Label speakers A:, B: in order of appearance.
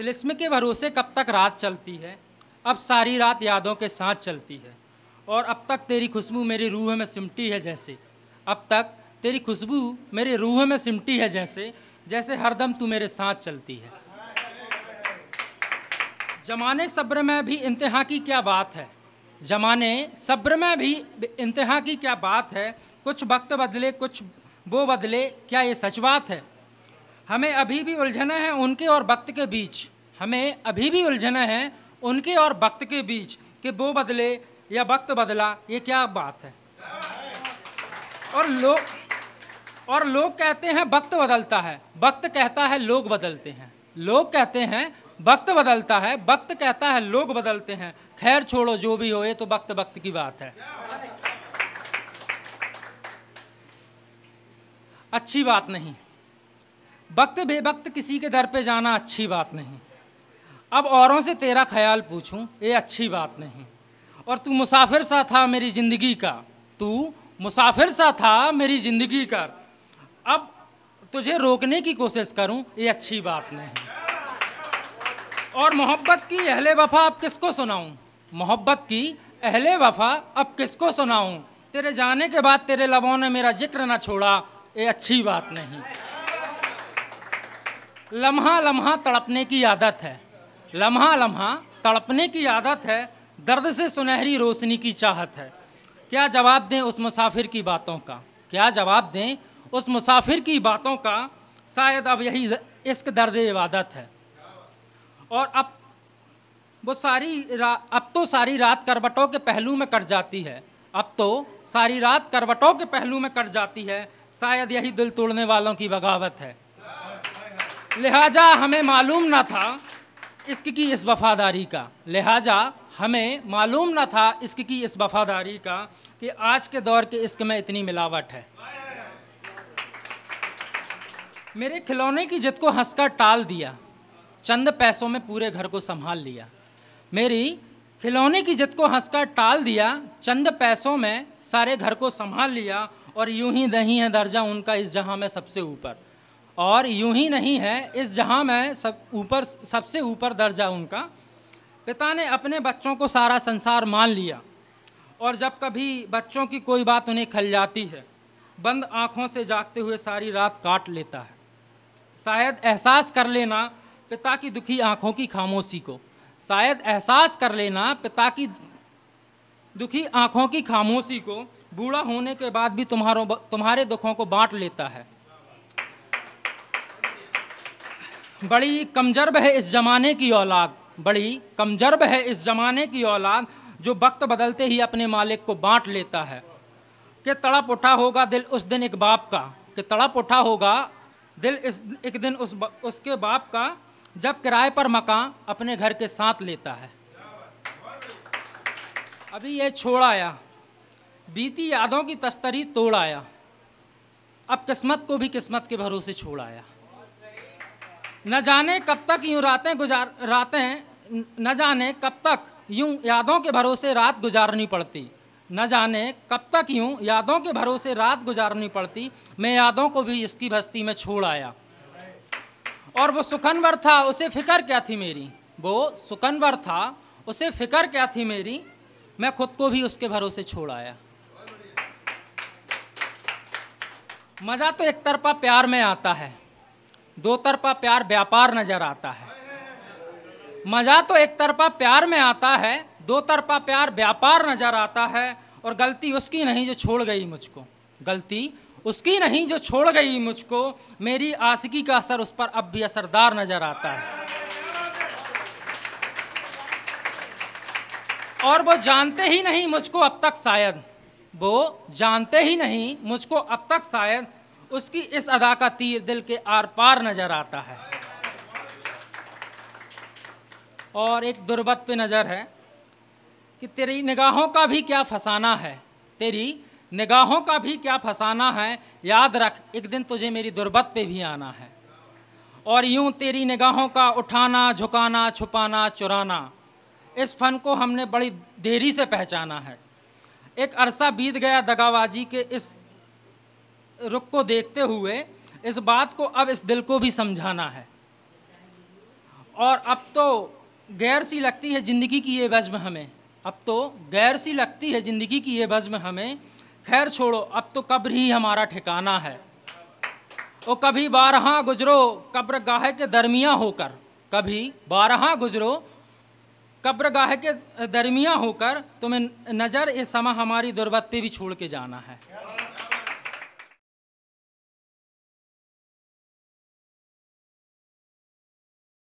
A: तिलिस्म के भरोसे कब तक रात चलती है? अब सारी रात यादों के साथ चलती है। और अब तक तेरी खुशबू मेरी रूह में सिमटी है जैसे। अब तक तेरी खुशबू मेरी रूह में सिमटी है जैसे जैसे हरदम तू मेरे साथ चलती है। जमाने सब्र में भी इंतहा की क्या बात है? जमाने सब्र में भी इंतहा की क्या बात है? कुछ वक्त बदले, कुछ वो बदले, क्या ये सच बात है? हमें अभी भी उलझना है उनके और वक्त के बीच। हमें अभी भी उलझना है उनके और वक्त के बीच कि वो बदले या वक्त बदला, ये क्या बात है? और लोग और लोग कहते हैं वक्त बदलता है वक्त कहता है लोग बदलते हैं। लोग कहते हैं वक्त बदलता है वक्त कहता है लोग बदलते हैं। खैर छोड़ो, जो भी हो, ये तो वक्त वक्त की बात है। अच्छी बात नहीं। वक्त बेवक्त किसी के दर पे जाना अच्छी बात नहीं। अब औरों से तेरा ख्याल पूछूँ, ये अच्छी बात नहीं। और तू मुसाफिर सा था मेरी ज़िंदगी का, तू मुसाफिर सा था मेरी ज़िंदगी का। अब तुझे रोकने की कोशिश करूँ, ये अच्छी बात नहीं। और मोहब्बत की अहले वफा अब किसको सुनाऊं? मोहब्बत की अहले वफा अब किसको सुनाऊं? तेरे जाने के बाद तेरे लबों ने मेरा ज़िक्र ना छोड़ा, ये अच्छी बात नहीं। लम्हा लम्हा तड़पने की आदत है। लम्हा लम्हा तड़पने की आदत है, दर्द से सुनहरी रोशनी की चाहत है। क्या जवाब दें उस मुसाफिर की बातों का? क्या जवाब दें उस मुसाफिर की बातों का? शायद अब यही इश्क दर्द इबादत है। और अब वो सारी अब तो सारी रात करवटों के पहलू में कट जाती है। अब तो सारी रात करवटों के पहलू में कट जाती है। शायद यही दिल तोड़ने वालों की बगावत है। लिहाजा हमें मालूम न था इश्क की इस वफादारी का। लिहाजा हमें मालूम न था इश्क की इस वफादारी का कि आज के दौर के इश्क में इतनी मिलावट है। मेरे खिलौने की जिद को हंसकर टाल दिया, चंद पैसों में पूरे घर को संभाल लिया। मेरी खिलौने की जिद को हंसकर टाल दिया, चंद पैसों में सारे घर को संभाल लिया और यूँ ही नहीं है दर्जा उनका इस जहाँ में सबसे ऊपर। और यूँ ही नहीं है, इस जहाँ में सब ऊपर, सबसे ऊपर दर्जा उनका। पिता ने अपने बच्चों को सारा संसार मान लिया, और जब कभी बच्चों की कोई बात उन्हें खल जाती है, बंद आँखों से जागते हुए सारी रात काट लेता है। शायद एहसास कर लेना पिता की दुखी आँखों की खामोशी को। शायद एहसास कर लेना पिता की दुखी आँखों की खामोशी को। बूढ़ा होने के बाद भी तुम्हारों तुम्हारे दुखों को बांट लेता है। बड़ी कमजरब है इस जमाने की औलाद, बड़ी कमजरब है इस जमाने की औलाद जो वक्त बदलते ही अपने मालिक को बांट लेता है। कि तड़प उठा होगा दिल उस दिन एक बाप का, कि तड़प उठा होगा दिल इस एक दिन उस उसके बाप का, जब किराए पर मकान अपने घर के साथ लेता है। अभी ये छोड़ आया। बीती यादों की तस्तरी तोड़ आया। अब किस्मत को भी किस्मत के भरोसे छोड़ आया। न जाने कब तक यूँ रातें गुजार, रातें, न जाने कब तक यूँ यादों के भरोसे रात गुजारनी पड़ती। न जाने कब तक यूँ यादों के भरोसे रात गुजारनी पड़ती। मैं यादों को भी इसकी बस्ती में छोड़ आया। और वो सुखनवर था, उसे फ़िक्र क्या थी मेरी? वो सुखनवर था, उसे फ़िक्र क्या थी मेरी? मैं खुद को भी उसके भरोसे छोड़ आया। मज़ा तो एक तरफा प्यार में आता है। दो तरफा प्यार व्यापार नज़र आता है। मज़ा तो एक तरफा प्यार में आता है दो तरफा प्यार व्यापार नज़र आता है और गलती उसकी नहीं जो छोड़ गई मुझको। गलती उसकी नहीं जो छोड़ गई मुझको, मेरी आशिकी का असर उस पर अब भी असरदार नज़र आता है। और वो जानते ही नहीं मुझको अब तक शायद। वो जानते ही नहीं मुझको अब तक शायद उसकी इस अदा का तीर दिल के आर पार नज़र आता है। और एक दुर्बत पे नज़र है कि तेरी निगाहों का भी क्या फसाना है? तेरी निगाहों का भी क्या फसाना है? याद रख, एक दिन तुझे मेरी दुर्बत पे भी आना है। और यूँ तेरी निगाहों का उठाना, झुकाना, छुपाना, चुराना, इस फन को हमने बड़ी देरी से पहचाना है। एक अरसा बीत गया दगाबाजी के इस रुख को देखते हुए इस बात को अब इस दिल को भी समझाना है। और अब तो गैर सी लगती है ज़िंदगी की ये बज़्म हमें। अब तो गैर सी लगती है ज़िंदगी की ये बज़्म हमें। खैर छोड़ो, अब तो कब्र ही हमारा ठिकाना है। ओ कभी बारहा गुजरो कब्र गाह के दरमिया होकर। कभी बारहा गुजरो कब्र गाह के दरमिया होकर। तुम्हें नज़र ए समा हमारी दुर्बत पे भी छोड़ के जाना है।